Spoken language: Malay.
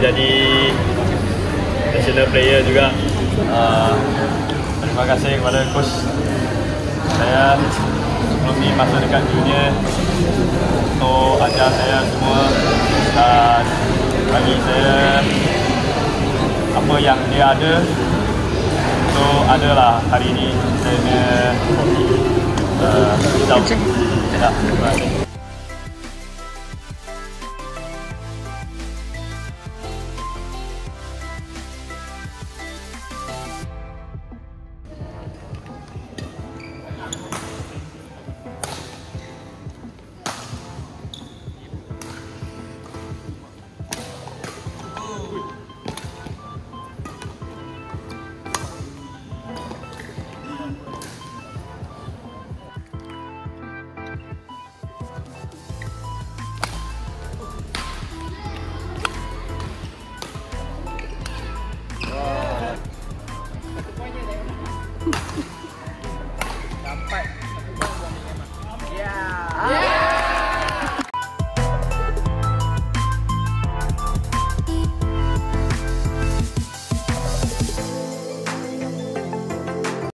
jadi national player juga. Uh, terima kasih kepada coach. Saya sebelum ni masa dekat junior untuk ajar saya semua. Dan bagi saya apa yang dia ada so adalah hari ini saya punya uh, terima kasih.